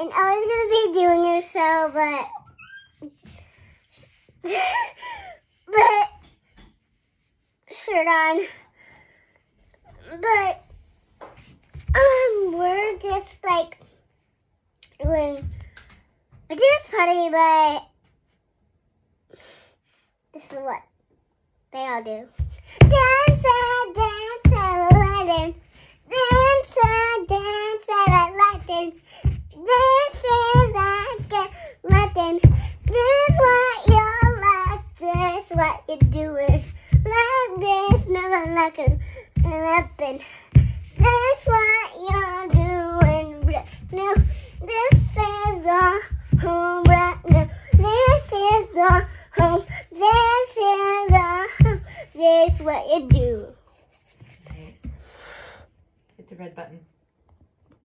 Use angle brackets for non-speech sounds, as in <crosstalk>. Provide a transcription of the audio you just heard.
And I gonna be doing it so, but <laughs> but shirt on. But um, we're just like doing a dance party, but this is what they all do. Dance, dance, Aladdin. Dance, dance, Aladdin. Is. This what you're like. This what you're doing. Like this, never like a nothing. This what you're doing. right Now, this is the home right now. This is the home. This is the home. This what you do. Nice. Hit the red button.